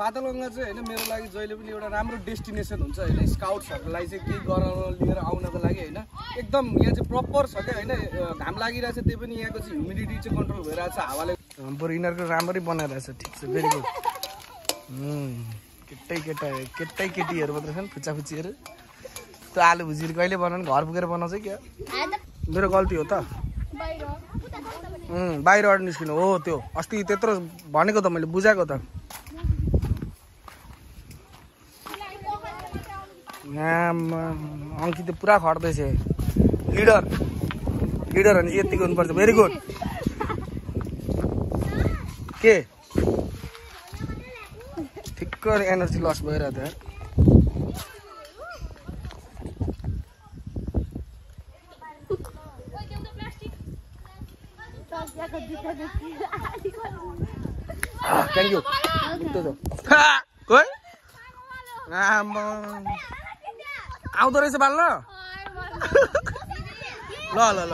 पातलगङ्गा चाहिँ होइन मेरो लागि जहिले पनि एउटा राम्रो डेस्टिनेसन हुन्छ होइन स्काउट्सहरूलाई चाहिँ केही गराउन लिएर आउनको लागि होइन। एकदम यहाँ चाहिँ प्रपर छ क्या होइन घाम लागिरहेछ त्यही पनि यहाँको चाहिँ ह्युमिडिटी चाहिँ कन्ट्रोल भइरहेछ हावाले। बरु यिनीहरूको राम्ररी बनाइरहेछ ठिक छ भेरी गुड केटै केटा केटै केटीहरू मात्रै छन् फुच्चाफुच्चीहरू। त्यो आलु भुजीहरू कहिले बनाउनु घर पुगेर बनाउँछ क्या? मेरो गल्ती हो त। बाहिरबाट निस्किनु हो त्यो। अस्ति त्यत्रो भनेको त मैले बुझाएको त। आम्मा, अङ्कित त पुरा खट्दैछ लिडर लिडर भने यतिको हुनुपर्छ भेरी गुड के ठिक्क एनर्जी लस भइरहेको थियो थ्याङ्क यू आम्मा आउँदो रहेछ बाल्न ल। ल ल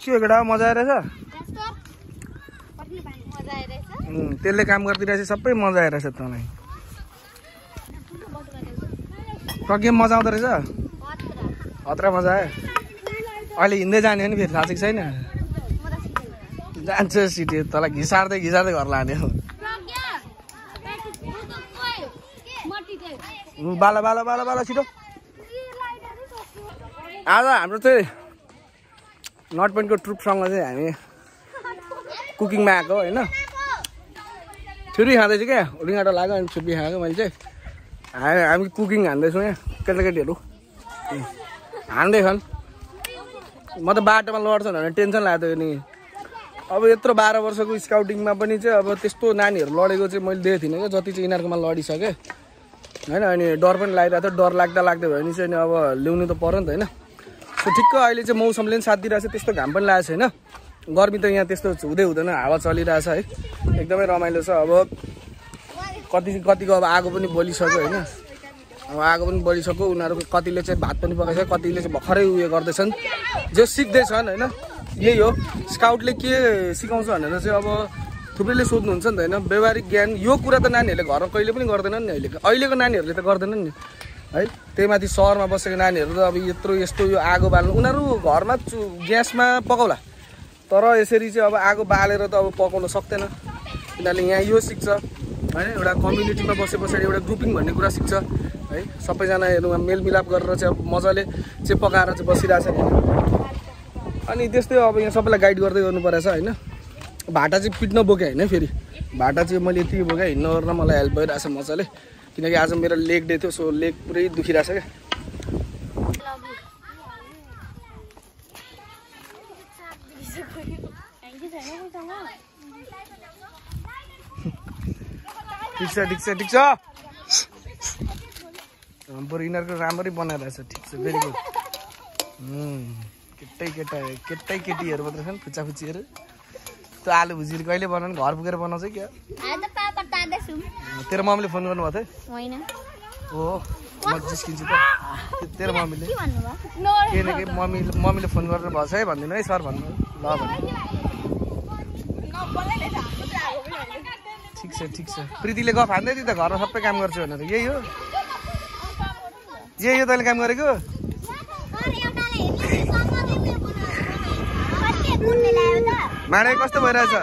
के केटा मजा आइरहेछ? त्यसले काम गरिदिरहेछ सबै मजा आइरहेछ तँलाई। प्रज्ञा मजा आउँदो रहेछ? हत्रा मजा आयो। अहिले हिँड्दै जाने हो नि फेरि थाहा छ कि छैन। जान्छ सिटी तँलाई घिसार्दै घिसार्दै घर लाने हो। बाला बाला बाला बाला छिटो। आज हाम्रो चाहिँ नर्थ पोइन्टको ट्रुपसँग चाहिँ हामी कुकिङमा आएको होइन? छुरी खाँदैछु क्या रिङ्गाटो लाग्यो अनि छुर्पी खाएको मैले चाहिँ। हामी हामी कुकिङ हान्दैछौँ यहाँ केटाकेटीहरू। उम्, हान्दै छन् म त बाटोमा लड्छन् भने टेन्सन लाग्थ्यो नि। अब यत्रो बाह्र वर्षको स्काउटिङमा पनि चाहिँ अब त्यस्तो नानीहरू लडेको चाहिँ मैले देखेको थिइनँ क्या जति चाहिँ यिनीहरूकोमा लडिसकेँ। होइन अनि डर पनि लागिरहेको थियो। डर लाग्दा लाग्दै भयो। भने चाहिँ अब ल्याउनु त पऱ्यो नि त होइन? सो ठिक्क अहिले चाहिँ मौसमले पनि साथ दिइरहेको छ त्यस्तो घाम पनि लागेको छैन। गर्मी त यहाँ त्यस्तो हुँदै हुँदैन हावा चलिरहेछ है। एकदमै रमाइलो छ। अब कति कतिको अब आगो पनि बलिसक्यो होइन? अब आगो पनि बलिसक्यो। उनीहरूको कतिले चाहिँ भात पनि पकाइछ कतिले चाहिँ भर्खरै उयो गर्दैछन्। जो सिक्दैछन् होइन? यही हो। स्काउटले के सिकाउँछ भनेर चाहिँ अब थुप्रैले सोध्नुहुन्छ नि त होइन व्यवहारिक ज्ञान यो कुरा त नानीहरूले घरमा कहिले पनि गर्दैनन् नि अहिले। अहिलेको नानीहरूले त गर्दैनन् नि। है त्यही माथि सहरमा बसेको नानीहरू त अब यत्रो यस्तो यो आगो बाल्नु उनीहरू घरमा चु ग्यासमा पकाउला। तर यसरी चाहिँ अब आगो बालेर त अब पकाउन सक्दैन। तिनीहरूले यहाँ यो सिक्छ। होइन एउटा कम्युनिटीमा बसे पछाडि एउटा ग्रुपिङ भन्ने कुरा सिक्छ। है सबैजनाहरू मेलमिलाप गरेर चाहिँ अब मजाले चाहिँ पकाएर चाहिँ बसिरहेछ। नि अनि त्यस्तै अब यहाँ सबैलाई गाइड गर्दै गर्नु परेछ होइन। भाटा चाहिँ पिट्न बोकेँ होइन फेरि। भाटा चाहिँ मैले यति बोकेँ हिँड्न मलाई हेल्प भइरहेछ मजाले। किनकि आज मेरो लेग डे थियो सो लेग पुरै दुखिरहेछ क्या। ठिक छ ठिक छ ठिक छ। बरु यिनीहरूको राम्ररी बनाइरहेछ ठिक छ भेरी गुड केटै केटा केटै केटीहरू मात्रै छन् फुच्चाफुच्चीहरू त्यो आलु भुजीहरू कहिले बनाउनु? घर पुगेर बनाउँछ क्या? तेरो मम्मीले फोन गर्नुभएको थियो? होइन। हो म जिस्किन्छु त। तेरो मम्मीले? के न के मम्मी मम्मीले फोन गरेर भएको छ है भनिदिनु है सर भन्नु। ल भन्नु। ठिक छ ठिक छ। प्रीतिले गफ हान्दै थियो त घरमा सबै काम गर्छु भनेर। यही हो? यही हो तैँले काम गरेको? माडे कस्तो भइरहेछ?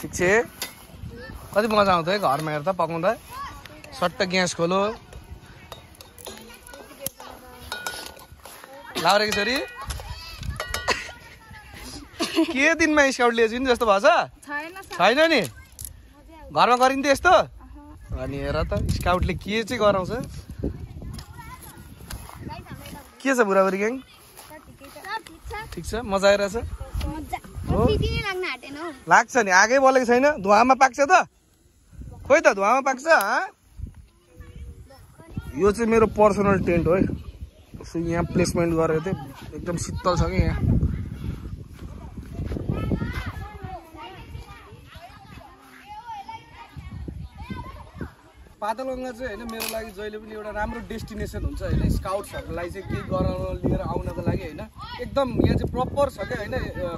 ठिक छ। कति मजा आउँछ है घरमा हेर्दा पकाउँदा। सट्ट ग्यास खोलो। लाउरेको छोरी के दिनमा स्काउट लिएछु नि जस्तो भएको छ? छैन नि? घरमा गरिन्थ्यो यस्तो? अनि हेर त स्काउटले के चाहिँ गराउँछ? के छ बुढाबुढी ग्याङ? ठिक छ? मजा आइरहेछ लाग्छ नि। आगै बलेको छैन। धुवामा पाक्छ त। खोइ त धुवामा पाक्छ? यो चाहिँ मेरो पर्सनल टेन्ट हो है। यहाँ प्लेसमेन्ट गरेको थिएँ। एकदम शीतल छ कि यहाँ। पातलगङ्गा चाहिँ होइन मेरो लागि जहिले पनि एउटा राम्रो डेस्टिनेसन हुन्छ होइन स्काउट्सहरूलाई चाहिँ केही गराउन लिएर आउनको लागि होइन। एकदम यहाँ चाहिँ प्रपर छ क्या होइन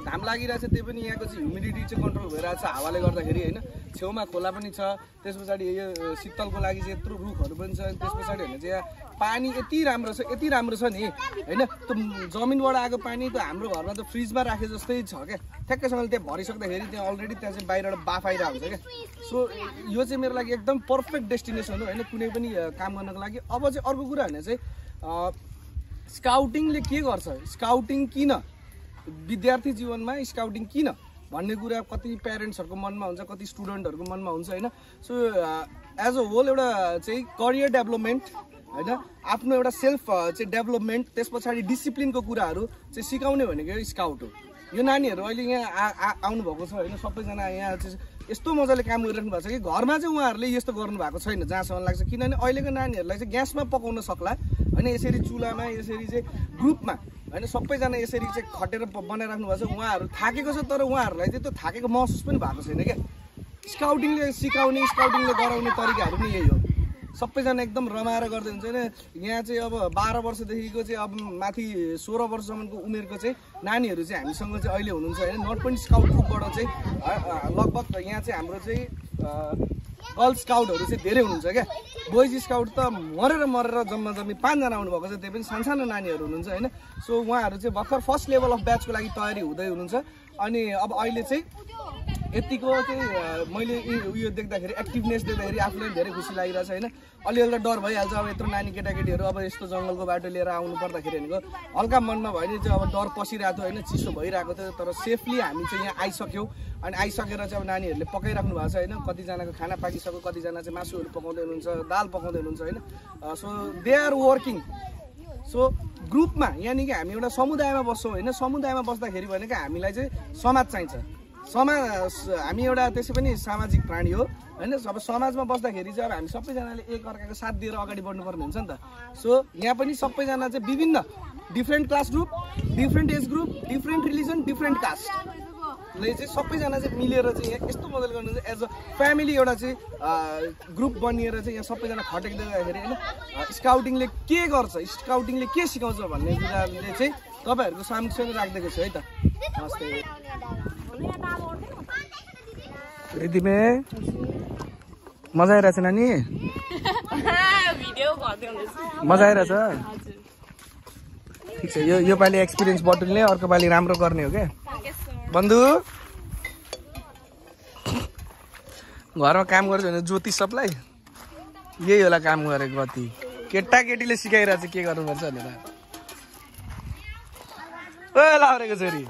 घाम लागिरहेछ त्यही पनि यहाँको चाहिँ ह्युमिडिटी चाहिँ कन्ट्रोल भइरहेको छ हावाले गर्दाखेरि होइन। छेउमा खोला पनि छ त्यस पछाडि यो शीतलको लागि चाहिँ यत्रो रुखहरू पनि छ त्यस पछाडि होइन चाहिँ यहाँ पानी यति राम्रो छ यति राम्रो छ नि। होइन त्यो जमिनबाट आएको पानी त हाम्रो घरमा त फ्रिजमा राखे जस्तै छ क्या। ठ्याक्कैसँगले त्यहाँ भरिसक्दाखेरि त्यहाँ अलरेडी त्यहाँ चाहिँ बाहिरबाट बाफ आइरहेको हुन्छ क्या। सो यो चाहिँ मेरो लागि एकदम पर्फेक्ट डेस्टिनेसन हो होइन? कुनै पनि काम गर्नको लागि। अब चाहिँ अर्को कुरा होइन चाहिँ स्काउटिङले के गर्छ? स्काउटिङ किन? विद्यार्थी जीवनमा स्काउटिङ किन? भन्ने कुरा कति प्यारेन्ट्सहरूको मनमा हुन्छ कति स्टुडेन्टहरूको मनमा हुन्छ होइन? सो एज अ होल एउटा चाहिँ करियर डेभलपमेन्ट होइन? आफ्नो एउटा सेल्फ चाहिँ डेभलपमेन्ट त्यस पछाडि डिसिप्लिनको कुराहरू चाहिँ सिकाउने भनेको स्काउट हो। यो नानीहरू अहिले यहाँ आ आउनुभएको छ होइन? सबैजना यहाँ चाहिँ यस्तो मजाले काम गरिराख्नु भएको छ कि घरमा चाहिँ उहाँहरूले यस्तो गर्नु भएको छैन जहाँसम्म लाग्छ। किनभने अहिलेको नानीहरूलाई चाहिँ ग्यासमा पकाउन सक्ला होइन? यसरी चुलामा यसरी चाहिँ ग्रुपमा होइन? सबैजना यसरी चाहिँ खटेर बनाइराख्नु भएको छ। उहाँहरू थाकेको छ तर उहाँहरूलाई चाहिँ त्यो थाकेको महसुस पनि भएको छैन क्या। स्काउटिङले सिकाउने स्काउटिङले गराउने तरिकाहरू पनि यही हो। सबैजना एकदम रमाएर गर्दै हुन्छ होइन? यहाँ चाहिँ अब बाह्र वर्षदेखिको चाहिँ अब माथि सोह्र वर्षसम्मको उमेरको चाहिँ नानीहरू चाहिँ हामीसँग चाहिँ अहिले हुनुहुन्छ होइन? नट पोइन्ट स्काउट ग्रुपबाट चाहिँ लगभग यहाँ चाहिँ हाम्रो चाहिँ गर्ल स्काउटहरू चाहिँ धेरै हुनुहुन्छ क्या? बोइज स्काउट त मरेर मरेर जम्मा जम्मी पाँचजना आउनुभएको छ त्यही पनि सानसानो नानीहरू हुनुहुन्छ होइन? सो उहाँहरू चाहिँ भर्खर फर्स्ट लेभल अफ ब्याचको लागि तयारी हुँदै हुनुहुन्छ। अनि अब अहिले चाहिँ यतिको चाहिँ मैले उयो देख्दाखेरि एक्टिभनेस देख्दाखेरि आफूलाई धेरै खुसी लागिरहेछ होइन? अलिअलि डर भइहाल्छ अब यत्रो नानी केटाकेटीहरू अब यस्तो जङ्गलको बाटो लिएर आउनु पर्दाखेरि भनेको हल्का मनमा भयो भने चाहिँ अब डर पसिरहेको थियो होइन? चिसो भइरहेको थियो तर सेफली हामी चाहिँ यहाँ आइसक्यौँ। अनि आइसकेर चाहिँ अब नानीहरूले पकाइराख्नु भएको छ होइन? कतिजनाको खाना पाकिसक्यो कतिजना चाहिँ मासुहरू पकाउँदै हुनुहुन्छ दाल पकाउँदै हुनुहुन्छ होइन? So they are working so ग्रुपमा यानि कि हामी एउटा समुदायमा बस्छौँ होइन? समुदायमा बस्दाखेरि भनेको हामीलाई चाहिँ समाज चाहिन्छ। समाज हामी एउटा त्यसै पनि सामाजिक प्राणी हो होइन? अब समाजमा बस्दाखेरि चाहिँ अब हामी सबैजनाले एक अर्काको साथ दिएर अगाडि बढ्नुपर्ने हुन्छ नि त। सो यहाँ पनि सबैजना चाहिँ विभिन्न different class group different age group different religion different caste ले चाहिँ सबैजना चाहिँ मिलेर चाहिँ यहाँ यस्तो मजाले गर्नुहुन्छ एज अ फ्यामिली एउटा चाहिँ ग्रुप बनिएर चाहिँ यहाँ सबैजना खटेको देख्दाखेरि होइन स्काउटिङले के गर्छ स्काउटिङले के सिकाउँछ भन्ने कुराले चाहिँ तपाईँहरूको समक्ष राखिदिएको छु है त। यतिमे मजा आइरहेछ नानी? मजा आइरहेछ? ठिक छ यो यो पालि एक्सपिरियन्स बटुल्ने अर्को पालि राम्रो गर्ने हो क्या? बन्धु? घरमा काम गर्छ भने ज्योतिष सबलाई? यही होला काम गरेको गति। केटाकेटीले सिकाइरहेको छ के गर्नुपर्छ भनेर। ओ लाउरेको छोरी।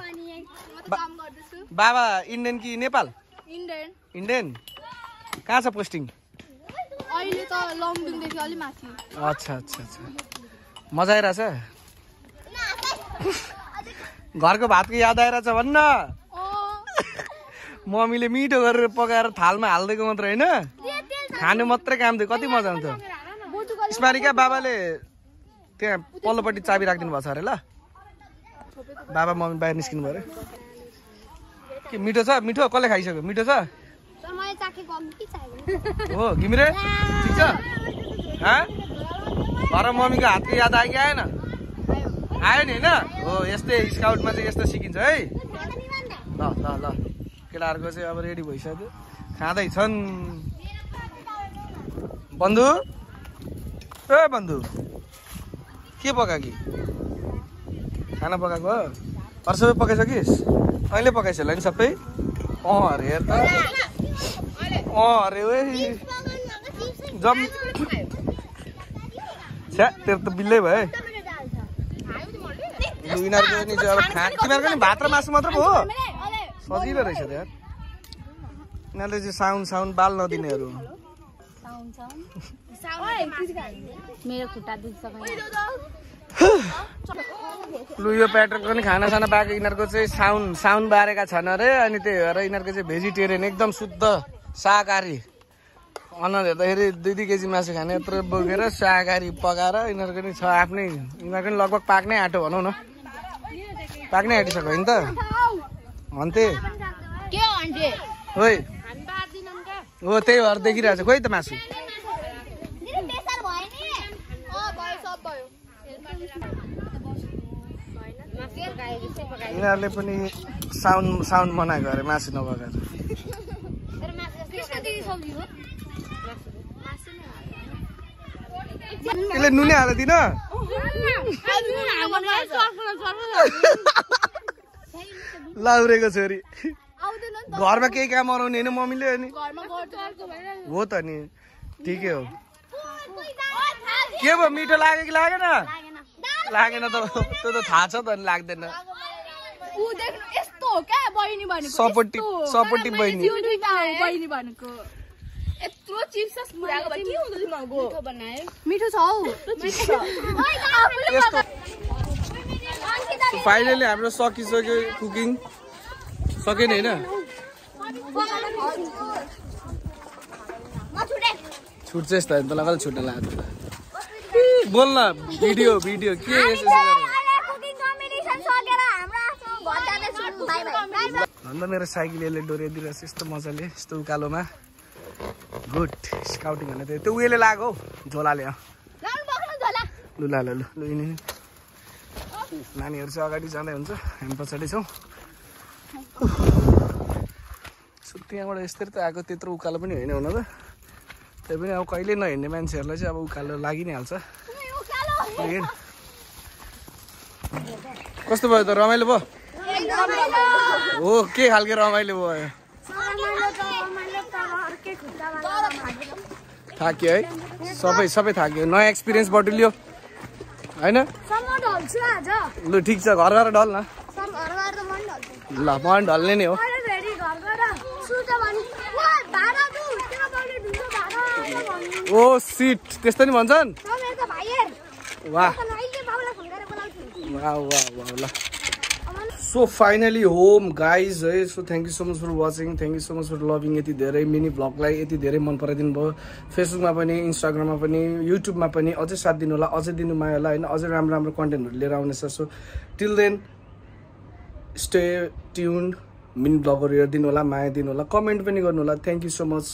बाबा इन्डियन कि नेपाल? इन्डियन। इन्डियन? कहाँ छ पोस्टिङ? अहिले त लङडुङदेखि अलि माथि। अच्छा अच्छा अच्छा। मजा आइरहेछ? घरको भातको याद आइरहेछ भन्न। मम्मीले मिठो गरेर पकाएर थालमा हालिदिएको मात्र होइन? खानु मात्रै काम थियो। कति मजा आउँथ्यो? यसपालि क्या बाबाले त्यहाँ पल्लोपट्टि चाबी राखिदिनु भएको छ अरे ल। बाबा मम्मी बाहिर निस्किनु भयो अरे। के मिठो छ? मिठो कसले खाइसक्यो? मिठो छ? हो घिमिरे? ठिक छ? हाँ? घर मम्मीको हातको याद आयो कि आएन? आयो नि होइन? हो यस्तै स्काउटमा चाहिँ यस्तो सिकिन्छ है। ल ल ल। केटाहरूको चाहिँ अब रेडी भइसक्यो। खाँदैछन् बन्धु? ए बन्धु। के पकायो कि खाना पकाएको हो? अरू सबै पकाइसकिस् अहिले पकाइस् होला नि सबै? अँ अरे हेर त। अँ अरे ओए। जम छ्या तेरो त बिल्लै भयो। है यिनीहरूको नि अब खा तिमीहरूको नि भात र मासु मात्र पो हो। सजिलो रहेछ त यिनीहरूले चाहिँ साउन्ड साउन्ड बाल नदिनेहरू। मेरो खुट्टा दुख्छ लु यो प्याटर्नको पनि खानासाना पाएको यिनीहरूको चाहिँ साउन्ड साउन्ड बारेका छन् अरे अनि त्यही भएर यिनीहरूको चाहिँ भेजिटेरियन एकदम शुद्ध शाकाहारी। अनुहार हेर्दाखेरि दुई दुई केजी मासु खाने यत्रो बोकेर शाकाहारी पकाएर यिनीहरूको नि छ आफ्नै यिनीहरूको नि लगभग पाक्नै आँटो भनौँ न। पाक्नै आँटिसक्यो नि त। भन्थे। हो त्यही भएर देखिरहेको छ। खोइ त मासु पकाएको जस्तै पकाएको यिनीहरूले पनि साउन्ड साउन्ड बनाएको अरे मासु नपकाएर तर मासु जस्तै सब्जी हो। मासु नै यसले नुनै हालिदिन। लाउरेको छोरी। आउँदैन नि त। घरमा केही काम अराउने होइन मम्मीले अनि। हो त नि। ठिकै हो। के भयो मिठो लाग्यो कि लागेन? लागेन त त्यो त थाहा छ त अनि लाग्दैन। ऊ देख्नु यस्तो हो क्या बहिनी भनेको सपोर्टिभ यस्तो। सपोर्टिभ बहिनी। युट्युबमा हो बहिनी भनेको। यत्रो चिप्स पुऱ्याएको भए के हुँदो तिमीहरूको मिठो बनायो। मिठो छ हौ। यस्तो। फाइनली हाम्रो सकिसक्यो कुकिङ। सकेन होइन? छुट्छ यस्तो होइन तँलाई कसले छुट्न लाग्यो? बोल न भिडियो भिडियो के अन्त मेरो साइकल यसले डोरिदिरहेछ यस्तो मजाले यस्तो उकालोमा। गुड स्काउटिङ भन्ने त्यो त्यो उयोले लाग्यो हौ झोलाले अँ। लु ल ल लु लु यिनी। नानीहरू चाहिँ अगाडि जाँदै हुन्छ हामी पछाडि छौँ। सो त्यहाँबाट यस्तरी त आएको त्यत्रो उकालो पनि होइन हुन त। त्यही पनि अब कहिले नहिँड्ने मान्छेहरूलाई चाहिँ अब उकालो लागि नै हाल्छ। कस्तो भयो त रमाइलो भयो? हो के खालको रमाइलो भयो? थाक्यो है। सबै सबै थाक्यो। नयाँ एक्सपिरियन्स बटुल्यो। होइन? लु ठिक छ घर गएर ढल न ल म पनि ढल्ने नै हो। Oh shit. त्यस्तो नि भन्छन्? वाह। वाह वाह वाह ल सो फाइनली होम गाइज है so thank you so much for watching thank you so much for loving यति धेरै मिनी भ्लगलाई यति धेरै मन पराइदिनु भयो। फेसबुकमा पनि इन्स्टाग्राममा पनि युट्युबमा पनि अझै साथ दिनु होला अझै दिनु माया होला होइन? अझै राम्रो राम्रो कन्टेन्टहरू लिएर आउनेछ। So till then stay tune mini भ्लगहरू हेरिदिनु होला माया दिनु होला कमेन्ट पनि गर्नु होला। Thank you so much